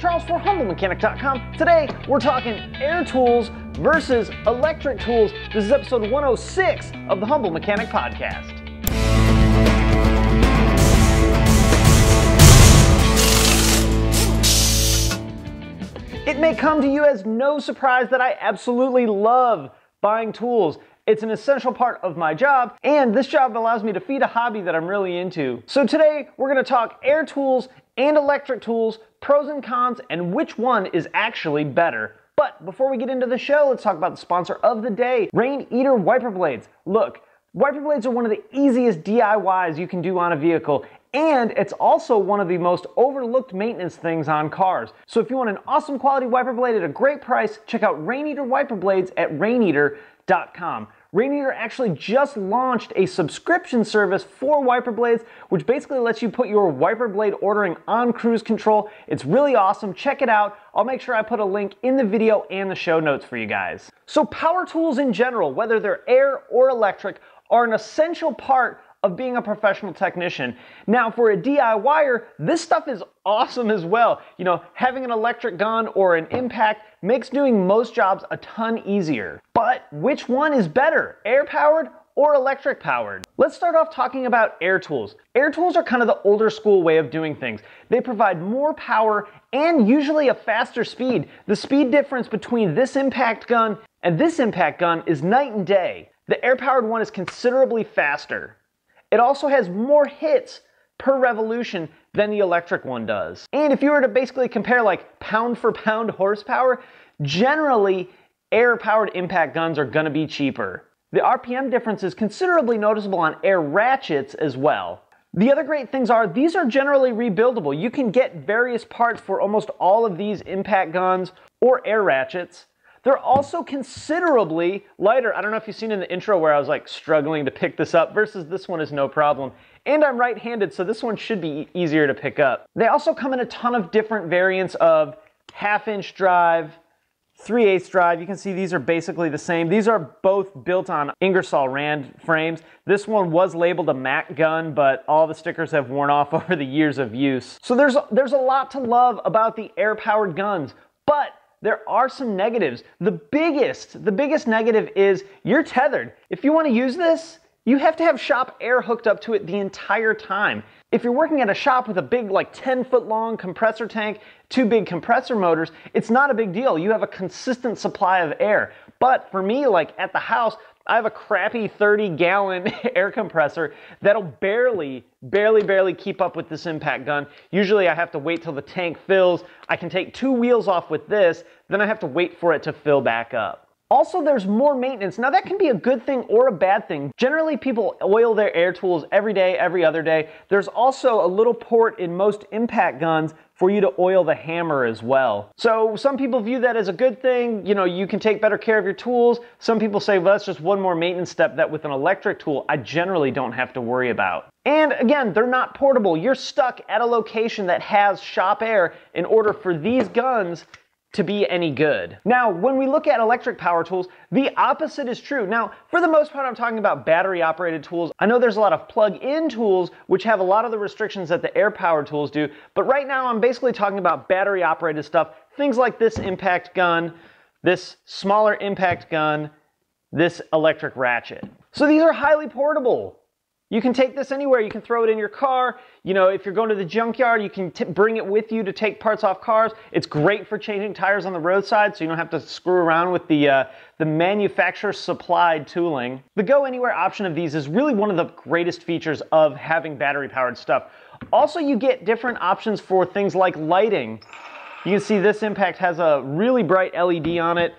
Charles for HumbleMechanic.com. Today, we're talking air tools versus electric tools. This is episode 106 of the Humble Mechanic Podcast. It may come to you as no surprise that I absolutely love buying tools. It's an essential part of my job, and this job allows me to feed a hobby that I'm really into. So today, we're gonna talk air tools and electric tools, pros and cons, and which one is actually better. But before we get into the show, let's talk about the sponsor of the day, Rain Eater Wiper Blades. Look, wiper blades are one of the easiest DIYs you can do on a vehicle, and it's also one of the most overlooked maintenance things on cars. So if you want an awesome quality wiper blade at a great price, check out Rain Eater Wiper Blades at raineater.com. Rain Eater actually just launched a subscription service for wiper blades, which basically lets you put your wiper blade ordering on cruise control. It's really awesome. Check it out. I'll make sure I put a link in the video and the show notes for you guys. So power tools in general, whether they're air or electric, are an essential part of being a professional technician. Now, for a DIYer, this stuff is awesome as well. You know, having an electric gun or an impact makes doing most jobs a ton easier. But which one is better, air powered or electric powered? Let's start off talking about air tools. Air tools are kind of the older school way of doing things. They provide more power and usually a faster speed. The speed difference between this impact gun and this impact gun is night and day. The air powered one is considerably faster. It also has more hits per revolution than the electric one does. And if you were to basically compare like pound for pound horsepower, generally air powered impact guns are gonna be cheaper. The RPM difference is considerably noticeable on air ratchets as well. The other great things are these are generally rebuildable. You can get various parts for almost all of these impact guns or air ratchets. They're also considerably lighter. I don't know if you've seen in the intro where I was like struggling to pick this up versus this one is no problem. And I'm right-handed, so this one should be easier to pick up. They also come in a ton of different variants of half-inch drive, 3 8 drive. You can see these are basically the same. These are both built on Ingersoll Rand frames. This one was labeled a Mac gun, but all the stickers have worn off over the years of use. So there's, there's a lot to love about the air-powered guns, but there are some negatives. The biggest, the biggest negative is you're tethered. If you want to use this, you have to have shop air hooked up to it the entire time. If you're working at a shop with a big, like 10 foot long compressor tank, two big compressor motors, it's not a big deal. You have a consistent supply of air. But for me, like at the house, I have a crappy 30 gallon air compressor that'll barely, barely, barely keep up with this impact gun. Usually I have to wait till the tank fills. I can take two wheels off with this, then I have to wait for it to fill back up. Also, there's more maintenance. Now that can be a good thing or a bad thing. Generally, people oil their air tools every day, every other day. There's also a little port in most impact guns for you to oil the hammer as well. So some people view that as a good thing. You know, you can take better care of your tools. Some people say, well, that's just one more maintenance step that with an electric tool, I generally don't have to worry about. And again, they're not portable. You're stuck at a location that has shop air in order for these guns to be any good. Now, when we look at electric power tools, the opposite is true. Now, for the most part, I'm talking about battery operated tools. I know there's a lot of plug-in tools which have a lot of the restrictions that the air power tools do, but right now I'm basically talking about battery operated stuff, things like this impact gun, this smaller impact gun, this electric ratchet. So these are highly portable. You can take this anywhere. You can throw it in your car. You know, if you're going to the junkyard, you can bring it with you to take parts off cars. It's great for changing tires on the roadside, so you don't have to screw around with the, uh, the manufacturer supplied tooling. The go anywhere option of these is really one of the greatest features of having battery powered stuff. Also, you get different options for things like lighting. You can see this impact has a really bright LED on it.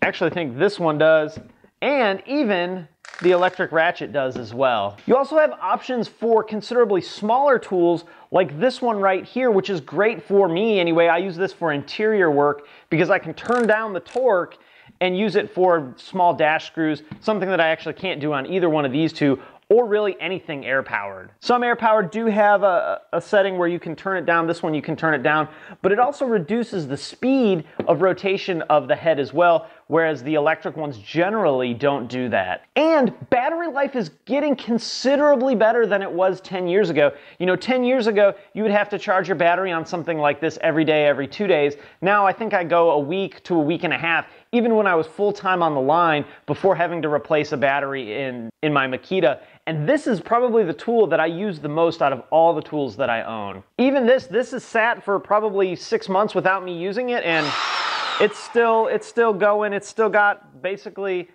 Actually, I think this one does. And even the electric ratchet does as well. You also have options for considerably smaller tools like this one right here, which is great for me anyway. I use this for interior work because I can turn down the torque and use it for small dash screws, something that I actually can't do on either one of these two or really anything air powered. Some air powered do have a, a, setting where you can turn it down. This one you can turn it down, but it also reduces the speed of rotation of the head as well, whereas the electric ones generally don't do that. And battery life is getting considerably better than it was 10 years ago. You know, 10 years ago, you would have to charge your battery on something like this every day, every two days. Now I think I go a week to a week and a half, even when I was full time on the line before having to replace a battery in, in my Makita. And this is probably the tool that I use the most out of all the tools that I own. Even this, this is sat for probably six months without me using it and it's still, it's still going. It's still got basically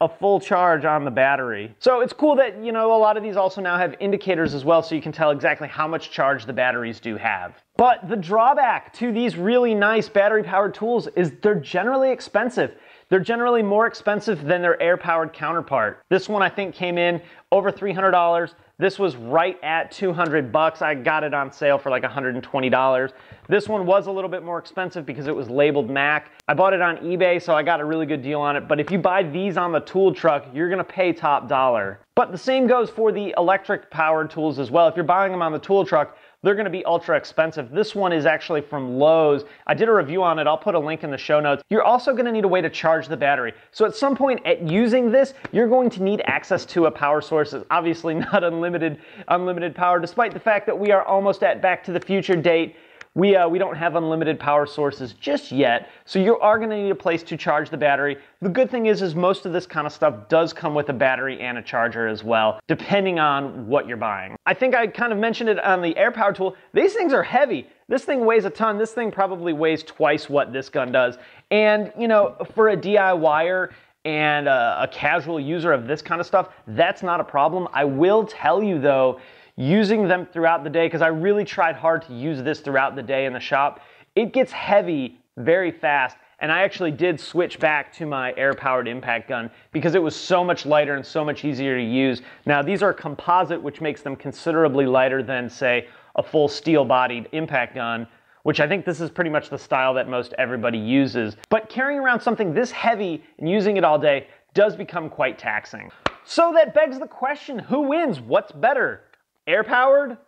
a full charge on the battery. So it's cool that, you know, a lot of these also now have indicators as well so you can tell exactly how much charge the batteries do have. But the drawback to these really nice battery powered tools is they're generally expensive. They're generally more expensive than their air powered counterpart. This one I think came in over $300. This was right at 200 bucks. I got it on sale for like $120. This one was a little bit more expensive because it was labeled Mac. I bought it on eBay, so I got a really good deal on it. But if you buy these on the tool truck, you're gonna pay top dollar. But the same goes for the electric powered tools as well. If you're buying them on the tool truck, they're going to be ultra expensive. This one is actually from Lowe's. I did a review on it. I'll put a link in the show notes. You're also going to need a way to charge the battery. So at some point at using this, you're going to need access to a power source. It's obviously not unlimited, unlimited power, despite the fact that we are almost at Back to the Future date. We, uh, we don't have unlimited power sources just yet, so you are going to need a place to charge the battery. The good thing is, is most of this kind of stuff does come with a battery and a charger as well, depending on what you're buying. I think I kind of mentioned it on the air power tool. These things are heavy. This thing weighs a ton. This thing probably weighs twice what this gun does. And, you know, for a DIYer, and a, a casual user of this kind of stuff, that's not a problem. I will tell you though, using them throughout the day, because I really tried hard to use this throughout the day in the shop, it gets heavy very fast. And I actually did switch back to my air powered impact gun because it was so much lighter and so much easier to use. Now, these are composite, which makes them considerably lighter than, say, a full steel bodied impact gun, which I think this is pretty much the style that most everybody uses. But carrying around something this heavy and using it all day does become quite taxing. So that begs the question who wins? What's better? Air powered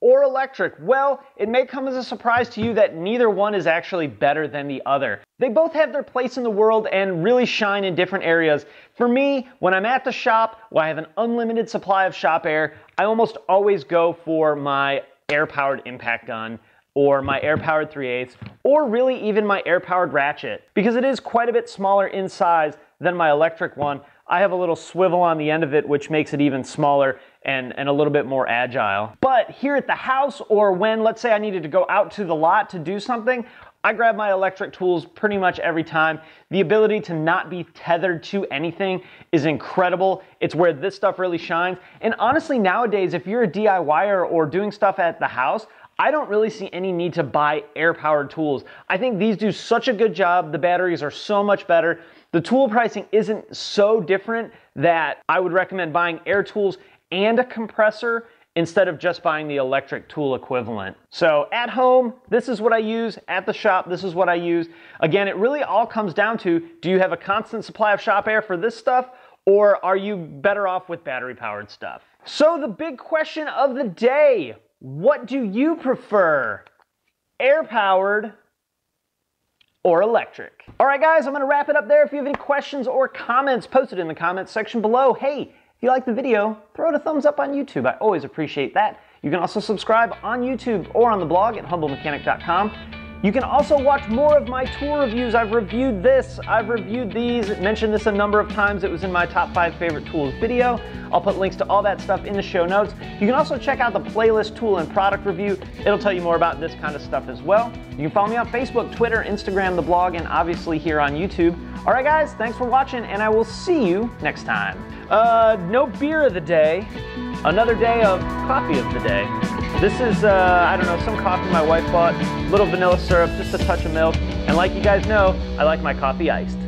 or electric? Well, it may come as a surprise to you that neither one is actually better than the other. They both have their place in the world and really shine in different areas. For me, when I'm at the shop where I have an unlimited supply of shop air, I almost always go for my air powered impact gun or my air powered 3 8 or really even my air powered ratchet because it is quite a bit smaller in size than my electric one. I have a little swivel on the end of it, which makes it even smaller and, and a little bit more agile. But here at the house, or when, let's say I needed to go out to the lot to do something, I grab my electric tools pretty much every time. The ability to not be tethered to anything is incredible. It's where this stuff really shines. And honestly, nowadays, if you're a DIYer or doing stuff at the house, I don't really see any need to buy air powered tools. I think these do such a good job. The batteries are so much better. The tool pricing isn't so different that I would recommend buying air tools and a compressor instead of just buying the electric tool equivalent. So at home, this is what I use. At the shop, this is what I use. Again, it really all comes down to, do you have a constant supply of shop air for this stuff? Or are you better off with battery powered stuff? So the big question of the day, what do you prefer? Air powered or electric. All right, guys, I'm gonna wrap it up there. If you have any questions or comments, post it in the comments section below. Hey, if you like the video, throw it a thumbs up on YouTube. I always appreciate that. You can also subscribe on YouTube or on the blog at humblemechanic.com. You can also watch more of my tool reviews. I've reviewed this, I've reviewed these, mentioned this a number of times. It was in my top five favorite tools video. I'll put links to all that stuff in the show notes. You can also check out the playlist tool and product review. It'll tell you more about this kind of stuff as well. You can follow me on Facebook, Twitter, Instagram, the blog, and obviously here on YouTube. All right, guys, thanks for watching, and I will see you next time. Uh, no beer of the day. Another day of coffee of the day. This is, uh, I don't know, some coffee my wife bought, a little vanilla syrup, just a touch of milk, and like you guys know, I like my coffee iced.